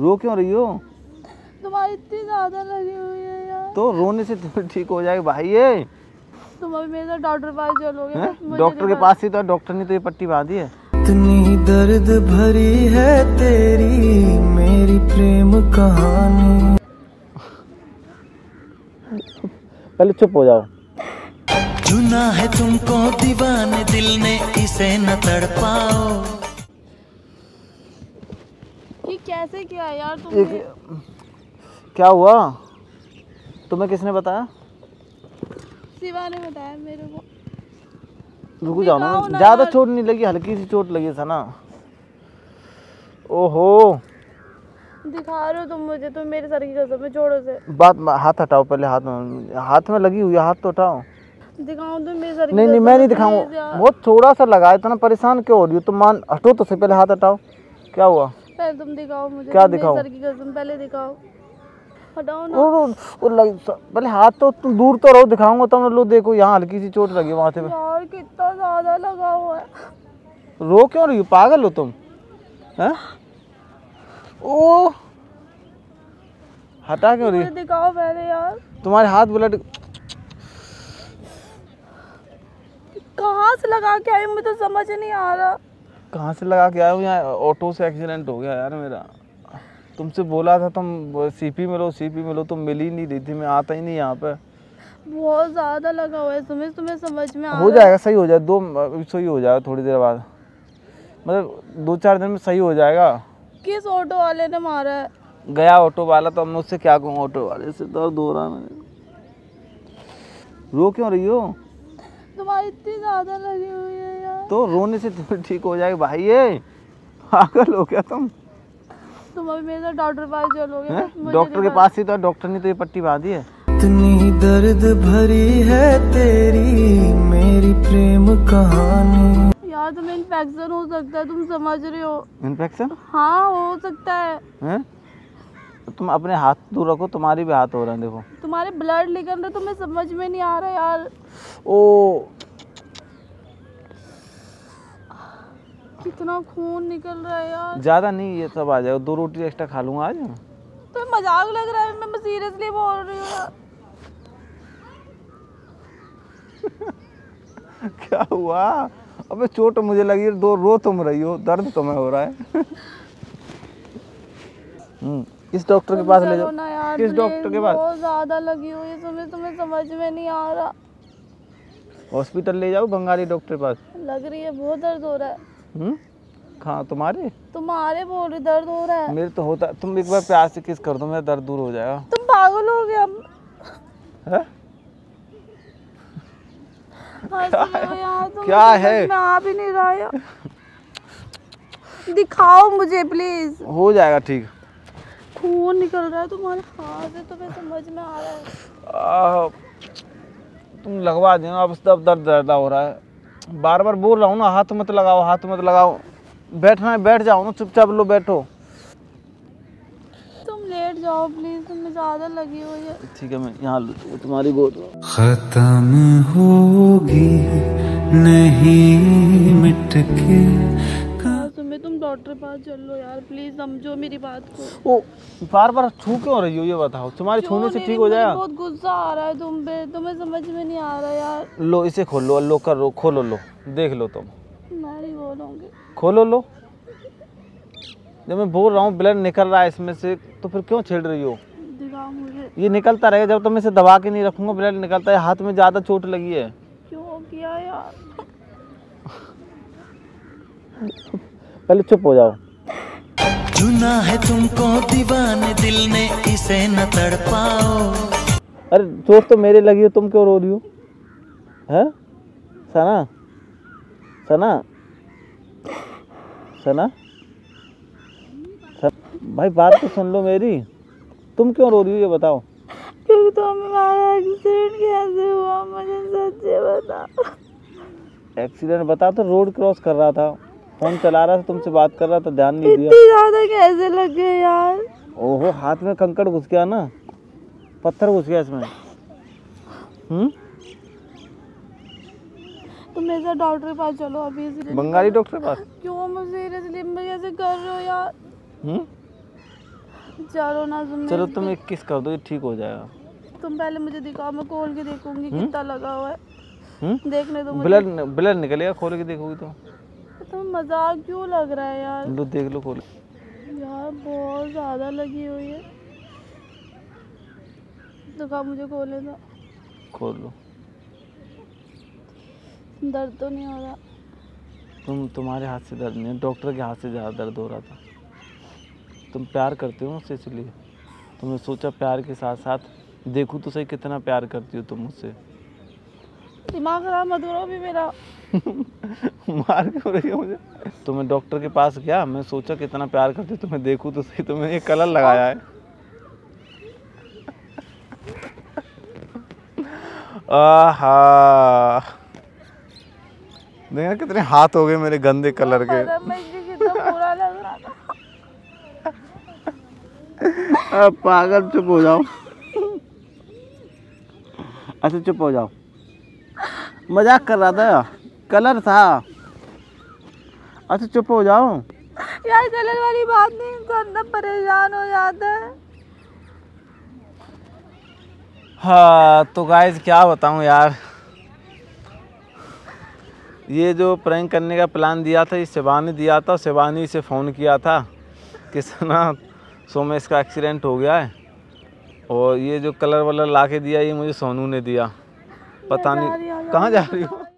रो क्यों रही हो? तुम्हारी इतनी ज़्यादा लगी हुई है यार। तो रोने से तुम्हें ठीक हो जाएगा भाई ये। तुम अभी मेरे डॉक्टर के पास चलोगे हैं? डॉक्टर के पास ही तो डॉक्टर ने तो ये पट्टी बांधी है। इतनी दर्द भरी है तेरी मेरी प्रेम कहानी। पहले चुप हो जाओ। चुना है तुमको दीवाने दिल ने इसे न तड़पाओ। कि कैसे किया यार तुमने? एक क्या हुआ? तुम्हें किसने बताया? शिवा ने बताया मेरे को। रुको जाओ ना ज़्यादा चोट नहीं लगी हल्की सी चोट लगी था ना। ओहो। दिखा रहे हो तुम मुझे तुम मेरे सर की कसम है जोड़ो से बात हाथ हटाओ पहले हाथ में हाथ में लगी हुई हाथ तो हटाओ दिखाओ तुम मेरे सर की नहीं नहीं मैं नहीं दिखाऊँगा बहुत थोड़ा सा लगा इतना परेशान क्यों हो रही हो? तुम मान हटो तो से पहले हाथ हटाओ। क्या हुआ? पहले तुम दिखाओ मुझे क्या दिखाऊँ? सर की कसम पहले दिखाओ। हटाओ ना। ओ, लग, पहले हाथ तो तुम दूर तो रहो दिखाऊँगा तुम लो देखो यहाँ हल्की सी चोट लगी माथे पे यार कितना ज़्यादा लगा हुआ है। रो क्यों रही हो? पागल हो तुम? हैं? ओ हटा क्यों रही दिखाओ पहले यार। तुम्हारे हाथ ब्लड कहाँ से लगा के आई मुझे तो समझ नहीं आ रहा। कहाँ से लगा के आया हूँ? यहाँ ऑटो से एक्सीडेंट हो गया यार मेरा। तुमसे बोला था तुम सीपी में लो सीपी में लो तुम मिल ही नहीं रही थी मैं आता ही नहीं यहाँ पे। बहुत ज़्यादा लगा हुआ है तुम्हें तुम्हें समझ में आ हो जाएगा सही हो जाए दो सही हो जाएगा थोड़ी देर बाद। मतलब दो चार दिन में सही हो जाएगा। किस ऑटो वाले ने मारा है? गया ऑटो वाला तो मैं उससे क्या कहूँ ऑटो वाले से दर्द हो रहा मेरे रो क्यों रही हो? तुम्हारी इतनी ज़्यादा लगी हुई है। तो रोने से तुम्हें ठीक हो जाएगा। भाई ये पागल हो क्या तुम। तुम अभी मेरे साथ डॉक्टर पास चलोगे डॉक्टर के पास ही तो डॉक्टर ने तो ये पट्टी बांधी है। इतनी दर्द भरी है तेरी मेरी प्रेम कहानी। यार तुम्हें इन्फेक्शन हो सकता है तुम समझ रहे हो। इन्फेक्शन हाँ हो सकता है। हैं? तुम अपने हाथ दूर रखो तुम्हारी भी हाथ हो रहे हैं देखो। तुम्हारे ब्लड निकल रहे तुम्हें समझ में नहीं आ रहा यार। ओ कितना खून निकल रहा है यार। ज़्यादा नहीं ये सब आ जाएगा दो रोटी एक्स्ट्रा खा लूँगा आज? तो मज़ाक लग रहा है मैं सीरियसली बोल रही हूँ क्या हुआ? अबे चोट मुझे लगी दो रो तुम रही हो दर्द तुम्हें हो रहा है। हम्म, किस डॉक्टर के पास ले जाओ। किस डॉक्टर के पास। बहुत ज़्यादा लगी हुई है तुम्हें तुम्हें समझ में नहीं आ रहा। हॉस्पिटल ले जाओ बंगाली डॉक्टर के पास। लग रही है बहुत दर्द हो रहा है। कहाँ तुम्हारे? तुम्हारे बोल रही दर्द हो रहा है। मेरे तो होता तुम एक बार प्यार से किस कर दो मेरा दर्द दूर हो जाएगा। तुम पागल हो गए अब। है? रहे हो क्या है? में आ भी नहीं रहा दिखाओ मुझे प्लीज़ हो जाएगा ठीक। खून निकल रहा है तुम्हारे हाथ से तुम्हें समझ में आ रहा है। आ, तुम लगवा देना अब दर्द ज़्यादा हो रहा है। बार बार बोल रहा हूँ ना हाथ मत लगाओ हाथ मत लगाओ। बैठना है बैठ जाओ ना चुपचाप लो बैठो। तुम लेट जाओ प्लीज़ तुम्हें ज़्यादा लगी हुई है। ठीक है मैं यहाँ तुम्हारी गोद खत्म होगी नहीं मिट के यार तुम्हें तुम डॉक्टर पास चल लो यार प्लीज़ समझो मेरी बात को। ओ बार बार छू क्यों रही हो ये बताओ? तुम्हारे छूने से ठीक हो जाएगा बहुत गुस्सा आ रहा है तुम पे तुम्हें समझ में नहीं आ रहा यार। लो इसे खोलो लो कर खोलो लो देख लो तुम। मैं नहीं बोलूँगी खोलो लो। जब मैं बोल रहा हूँ ब्लड निकल रहा है इसमें से तो फिर क्यों छेड़ रही हो? मुझे। ये निकलता रहेगा जब तक मैं इसे दबा के नहीं रखूँगा ब्लड निकलता है हाथ में ज़्यादा चोट लगी है। क्यों किया यार? पहले चुप हो जाओ। चुना है तुमको दीवाने दिल ने इसे न तड़पाओ। अरे चोट तो मेरे लगी हो तुम क्यों रो रही हो? है? सना? सना? सना? सन- भाई बात तो सुन लो मेरी। तुम क्यों रो रही हो ये बताओ। क्योंकि तुम्हारा एक्सीडेंट कैसे हुआ मुझे सच्चे बता एक्सीडेंट बता तो रोड क्रॉस कर रहा था। फ़ोन चला रहा था तुमसे बात कर रहा था ध्यान नहीं दिया। इतनी ज़्यादा कैसे लग गए यार? ओहो हाथ में कंकड़ घुस गया ना पत्थर घुस गया इसमें। हम्म? तुम मेरे साथ डॉक्टर के पास चलो अभी सीरियसली बंगाली डॉक्टर के पास? क्यों मुझे सीरियसली मैं कैसे कर रहे हो यार? हम्म? चलो ना तुम चलो तुम एक किस कर दो ये ठीक हो जाएगा। तुम पहले मुझे दिखाओ मैं खोल के देखूँगी कितना लगा हुआ है। हम्म? देखने दो मुझे। ब्लड ब्लड निकलेगा खोल के देखोगी तो। तो मज़ाक क्यों लग रहा है यार? लो देख लो खोल। यार बहुत ज़्यादा लगी हुई है। दिखा मुझे खोले दो। खोल लो। दर्द तो नहीं हो रहा। तुम तुम्हारे हाथ से दर्द नहीं है डॉक्टर के हाथ से ज़्यादा दर्द हो रहा था। तुम प्यार करते हो मुझसे इसलिए। तुमने सोचा प्यार के साथ साथ देखूँ तो सही कितना प्यार करती हो तुम मुझसे। दिमाग खराब मत करो भी मेरा। मार क्यों रही हो मुझे? तो मैं डॉक्टर के पास गया मैं सोचा कितना प्यार करती तुम्हें देखूँ तो सही तुम्हें ये कलर लगाया है। आहा। देखा कितने हाथ हो गए मेरे गंदे कलर के। अब पागल चुप हो जाओ। अच्छा चुप हो जाओ। मज़ाक कर रहा था। कलर था। अच्छा चुप हो जाओ। यार कलर वाली बात नहीं इंसान परेशान हो जाता है। हाँ तो गाइस क्या बताऊँ यार। ये जो प्रैंक करने का प्लान दिया था ये शिवानी दिया था शिवानी से फ़ोन किया था कि ना सो में इसका एक्सीडेंट हो गया है। और ये जो कलर वलर ला के दिया ये मुझे सोनू ने दिया। पता नहीं कहाँ जा रही हो?